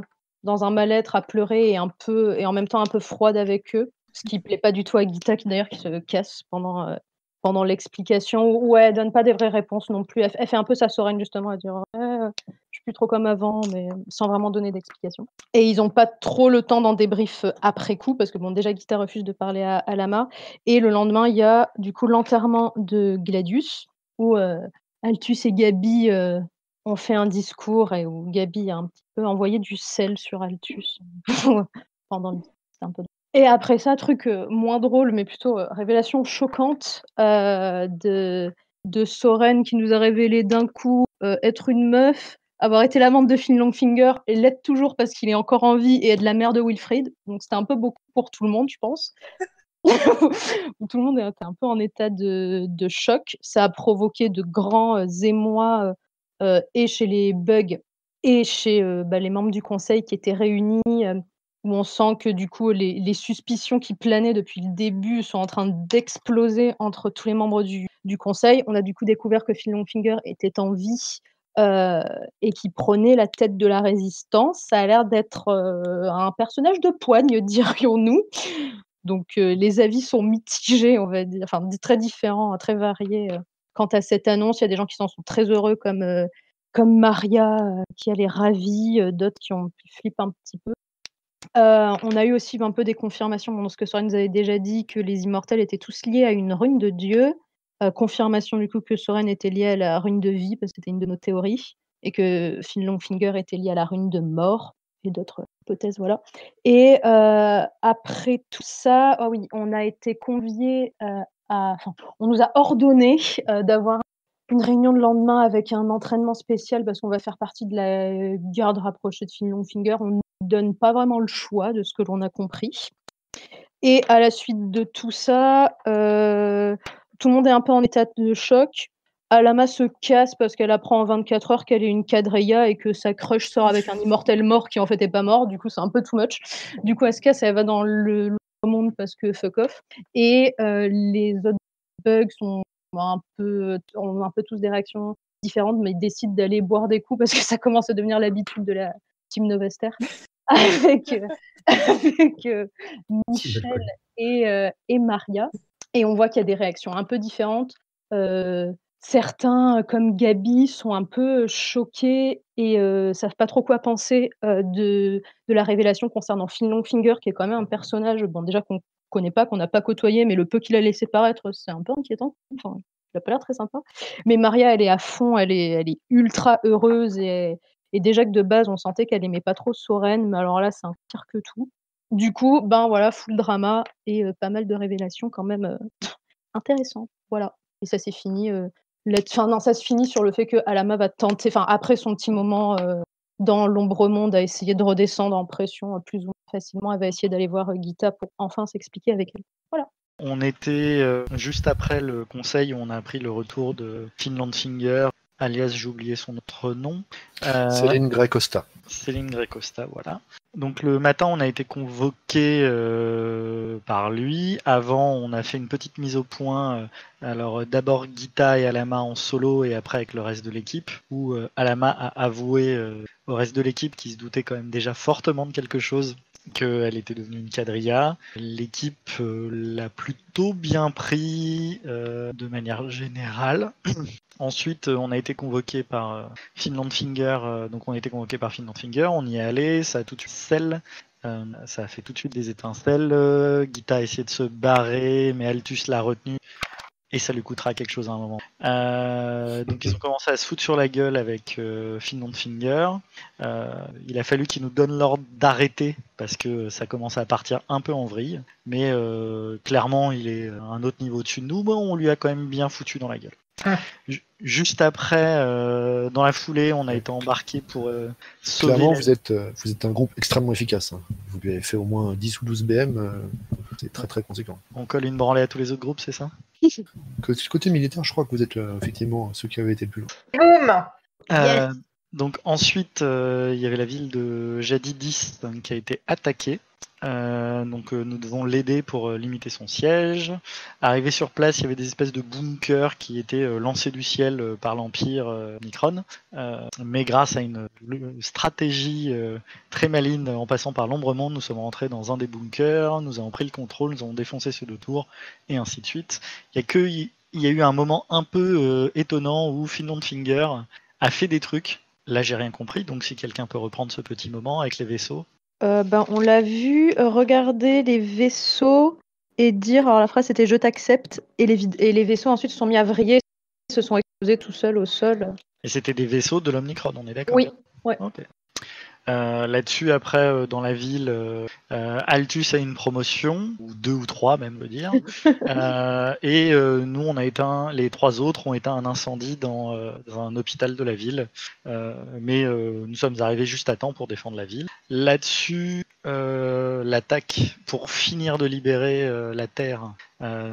dans un mal-être à pleurer et, un peu, et en même temps un peu froide avec eux, ce qui plaît pas du tout à Gita, qui d'ailleurs qui se casse pendant, pendant l'explication, où elle donne pas des vraies réponses non plus. Elle, fait un peu sa soreine justement à dire je suis plus trop comme avant, mais sans vraiment donner d'explication. Et ils n'ont pas trop le temps d'en débrief après coup, parce que bon, déjà Guita refuse de parler à, Lama. Et le lendemain, il y a du coup l'enterrement de Gladius, où euh, Altus et Gabi euh, ont fait un discours et où Gabi a un petit peu envoyé du sel sur Altus <laughs> pendant le. un peu et après ça, truc moins drôle, mais plutôt révélation choquante de, de Soren qui nous a révélé d'un coup être une meuf, avoir été l'amante de Finn Longfinger et l'être toujours parce qu'il est encore en vie et être la mère de Wilfried. Donc c'était un peu beaucoup pour tout le monde, je pense. <laughs> tout le monde était un peu en état de, de choc. Ça a provoqué de grands émois et chez les bugs et chez bah, les membres du conseil qui étaient réunis où on sent que du coup les, suspicions qui planaient depuis le début sont en train d'exploser entre tous les membres du, conseil. On a du coup découvert que Phil Longfinger était en vie euh, et qui prenait la tête de la résistance. Ça a l'air d'être euh, un personnage de poigne, <laughs> dirions-nous. Donc euh, les avis sont mitigés, on va dire, enfin très différents, très variés. Quant à cette annonce, il y a des gens qui s'en sont très heureux, comme, Maria, qui elle est ravie, d'autres qui ont flippé un petit peu. Euh, on a eu aussi un peu des confirmations dans ce que Soren nous avait déjà dit, que les immortels étaient tous liés à une rune de Dieu. Euh, confirmation du coup que Soren était lié à la rune de vie, parce que c'était une de nos théories, et que Finn Longfinger était lié à la rune de mort, et d'autres hypothèses, voilà. Et euh, après tout ça, oh oui, on a été conviés à... on nous a ordonné d'avoir une réunion de lendemain avec un entraînement spécial parce qu'on va faire partie de la garde rapprochée de Finn Longfinger. On ne donne pas vraiment le choix de ce que l'on a compris. Et à la suite de tout ça, euh, tout le monde est un peu en état de choc. Alama se casse parce qu'elle apprend en 24 heures qu'elle est une quadrilla et que sa crush sort avec un immortel mort qui en fait est pas mort. Du coup, c'est un peu too much. Du coup, elle se casse, elle va dans le, monde parce que fuck off. Et euh, les autres bugs sont un peu, ont un peu tous des réactions différentes, mais ils décident d'aller boire des coups parce que ça commence à devenir l'habitude de la team Novester <laughs> <laughs> avec, euh, avec euh, Michel et, euh, et, Maria. Et on voit qu'il y a des réactions un peu différentes. certains, comme Gabi, sont un peu choqués et ne savent pas trop quoi penser de, de, la révélation concernant Finn Longfinger, qui est quand même un personnage, bon, déjà qu'on connaît pas, qu'on n'a pas côtoyé, mais le peu qu'il a laissé paraître, c'est un peu inquiétant. Enfin, il n'a pas l'air très sympa. Mais Maria, elle est à fond, elle est, ultra heureuse et, et déjà que de base, on sentait qu'elle aimait pas trop Soren, mais alors là, c'est un pire que tout. Du coup, ben voilà, full drama et euh, pas mal de révélations quand même euh, intéressantes. Voilà. Et ça s'est fini. Euh, enfin, non, ça se finit sur le fait que Alama va tenter, enfin, après son petit moment dans l'ombre monde, à essayer de redescendre en pression plus ou moins facilement, elle va essayer d'aller voir Gita pour enfin s'expliquer avec elle. Voilà. On était juste après le conseil on a appris le retour de Finland Finger alias j'ai oublié son autre nom. Euh, Céline Grecosta. Céline Grecosta, voilà. Donc le matin, on a été convoqué euh, par lui. Avant, on a fait une petite mise au point. euh, alors d'abord Gita et Alama en solo et après avec le reste de l'équipe. Où euh, Alama a avoué au reste de l'équipe qui se doutait quand même déjà fortement de quelque chose qu'elle était devenue une quadrilla. L'équipe euh, l'a plutôt bien pris euh, de manière générale. <clears throat> Ensuite, euh, on a été convoqué par Finland Finger. donc, on a été convoqué par Finland Finger. On y est allé. Ça a tout de suite ça a fait tout de suite des étincelles. Gita a essayé de se barrer, mais Altus l'a retenu. Et ça lui coûtera quelque chose à un moment. Euh, donc ils ont commencé à se foutre sur la gueule avec euh, Finland Finger. Euh, il a fallu qu'ils nous donnent l'ordre d'arrêter parce que ça commençait à partir un peu en vrille. Mais euh, clairement, il est à un autre niveau au-dessus de nous. Bon, on lui a quand même bien foutu dans la gueule. Ju- Juste après, euh, dans la foulée, on a été embarqué pour euh, sauver. Clairement, la- vous êtes, vous êtes un groupe extrêmement efficace. hein. Vous avez fait au moins 10 ou 12 BM, euh, c'est très très conséquent. On colle une branlée à tous les autres groupes, c'est ça? Côté, côté militaire, je crois que vous êtes euh, effectivement ceux qui avaient été le plus loin. Boum Euh, Donc ensuite, euh, il y avait la ville de Jadidis donc, qui a été attaquée. Euh, donc euh, nous devons l'aider pour euh, limiter son siège. Arrivé sur place, il y avait des espèces de bunkers qui étaient lancés du ciel par l'Empire Micron. Mais grâce à une stratégie très maligne en passant par l'ombre monde, nous sommes rentrés dans un des bunkers, nous avons pris le contrôle, nous avons défoncé ceux de tour, et ainsi de suite. Il y a il y a eu un moment un peu étonnant où Finland Finger a fait des trucs. Là, j'ai rien compris, donc si quelqu'un peut reprendre ce petit moment avec les vaisseaux. Euh, ben, on l'a vu euh, regarder les vaisseaux et dire, alors la phrase c'était je t'accepte, et les, vid- et les vaisseaux ensuite se sont mis à vriller, se sont explosés tout seuls au sol. Et c'était des vaisseaux de l'Omnicron, on est d'accord? Oui, ouais. Euh, Là-dessus, après, euh, dans la ville, euh, Altus a une promotion, ou deux ou trois même, veux dire. <laughs> Et nous, on a éteint, les trois autres ont éteint un incendie dans, dans un hôpital de la ville. Mais nous sommes arrivés juste à temps pour défendre la ville. Là-dessus, l'attaque pour finir de libérer la Terre,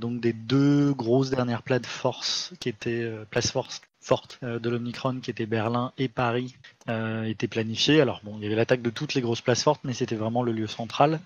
donc des deux grosses dernières places force qui étaient places force fortes euh, de l'Omnicron qui étaient Berlin et Paris euh, était planifiée. Alors bon, il y avait l'attaque de toutes les grosses places fortes, mais c'était vraiment le lieu central.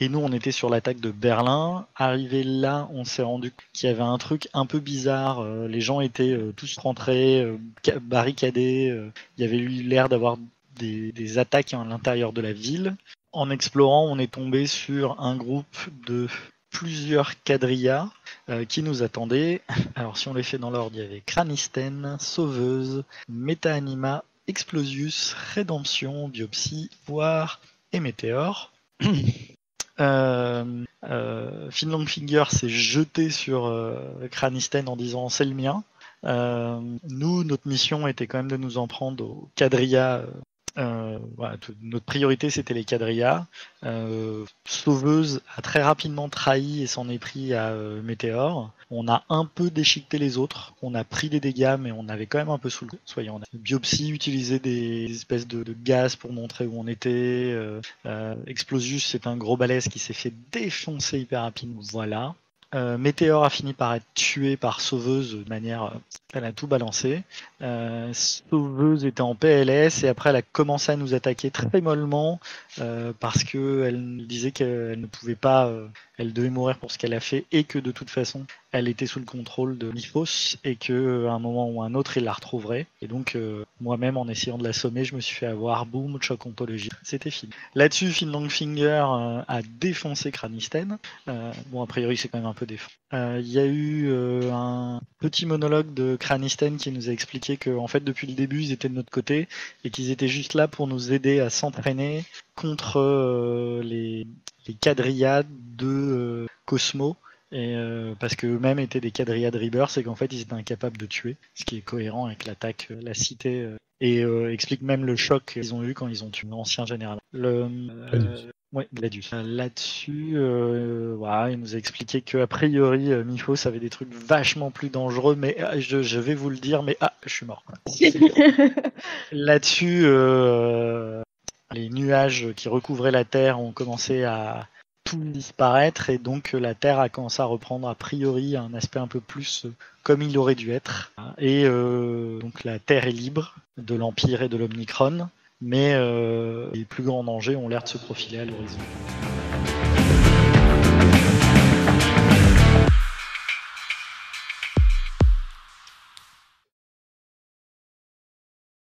Et nous, on était sur l'attaque de Berlin. Arrivé là, on s'est rendu qu'il y avait un truc un peu bizarre. Euh, les gens étaient tous rentrés, ca- barricadés. Il y avait eu l'air d'avoir des, des attaques à l'intérieur de la ville. En explorant, on est tombé sur un groupe de plusieurs quadrillas euh, qui nous attendaient. <laughs> Alors si on les fait dans l'ordre, il y avait Cranisten, Sauveuse, Meta-Anima, Explosius, Rédemption, Biopsie, Poire et Météore. <coughs> Euh, euh, s'est jeté sur euh, Cranisten en disant c'est le mien. Euh, nous, notre mission était quand même de nous en prendre aux quadrillas. Euh, notre priorité c'était les quadrillas. Euh, Sauveuse a très rapidement trahi et s'en est pris à euh, Météore. On a un peu déchiqueté les autres. On a pris des dégâts, mais on avait quand même un peu sous le coup. Honnêtes. Biopsie utilisait des espèces de, gaz pour montrer où on était. Explosius, c'est un gros balèze qui s'est fait défoncer hyper rapidement. Voilà. Euh, Météore a fini par être tué par Sauveuse de manière. euh, Elle a tout balancé. Euh, Sauveuse était en PLS et après elle a commencé à nous attaquer très mollement parce que elle nous disait qu'elle ne pouvait pas, elle devait mourir pour ce qu'elle a fait et que de toute façon elle était sous le contrôle de Nifos et que euh, à un moment ou un autre il la retrouverait. Et donc euh, moi-même en essayant de l'assommer, je me suis fait avoir boum choc ontologie. C'était fini. Là-dessus, Finland Finger euh, a défoncé Cranisten. Euh, bon a priori c'est quand même un peu défendu. Euh, Il y a eu euh, un petit monologue de Cranisten qui nous a expliqué que en fait depuis le début ils étaient de notre côté et qu'ils étaient juste là pour nous aider à s'entraîner contre les, les quadrillades de Cosmo. Et euh, parce qu'eux-mêmes étaient des quadrillades Reaper, c'est qu'en fait ils étaient incapables de tuer, ce qui est cohérent avec l'attaque, euh, la cité, euh, et euh, explique même le choc qu'ils ont eu quand ils ont tué l'ancien général. Le, euh, ouais, Gladius. Là-dessus, euh, voilà, il nous a expliqué que a priori euh, Miphos avait des trucs vachement plus dangereux, mais ah, je, je vais vous le dire, mais ah, je suis mort. <laughs> Là-dessus, euh, les nuages qui recouvraient la Terre ont commencé à tout disparaître et donc euh, la Terre a commencé à reprendre a priori un aspect un peu plus euh, comme il aurait dû être. Et euh, donc la Terre est libre de l'Empire et de l'Omnicron. mais les plus grands dangers ont l'air de se profiler à l'horizon.